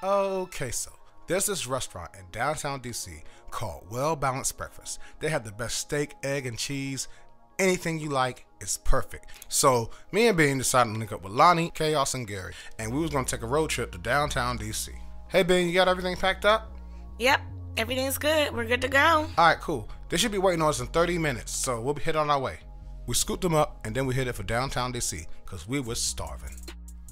Okay, so there's this restaurant in downtown DC called Well Balanced Breakfast. They have the best steak, egg, and cheese. Anything you like is perfect. So me and Bean decided to link up with Lonnie, Chaos, and Gary, and we was gonna take a road trip to downtown DC. Hey Bean, you got everything packed up? Yep, everything's good. We're good to go. All right, cool. They should be waiting on us in 30 minutes, so we'll be heading on our way. We scooped them up, and then we headed for downtown DC because we was starving.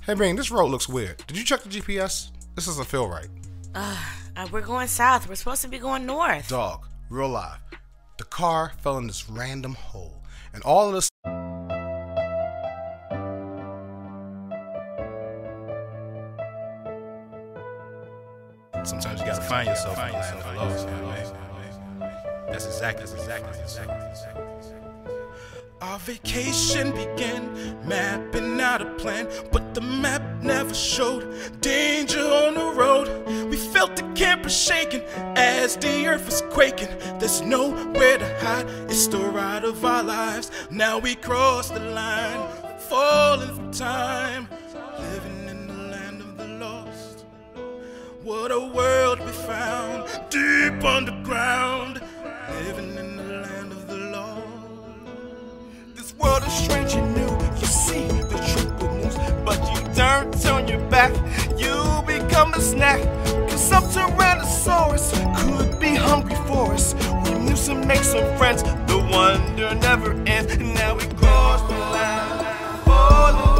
Hey Bean, this road looks weird. Did you check the GPS? This doesn't feel right. Uh, we're going south. We're supposed to be going north. Dog, real live. The car fell in this random hole, and all of this. Sometimes you gotta find yourself in the land of lost, man. That's exactly, that's exactly, that's exactly. Our vacation began, mapping out a plan, but the map never showed danger on the road. We felt the camper shaking as the earth was quaking. There's nowhere to hide, it's the ride of our lives. Now we cross the line, falling from time, living in the land of the lost. What a world Tyrannosaurus could be hungry for us. We knew some make some friends. The wonder never ends. Now we cross the line. Falling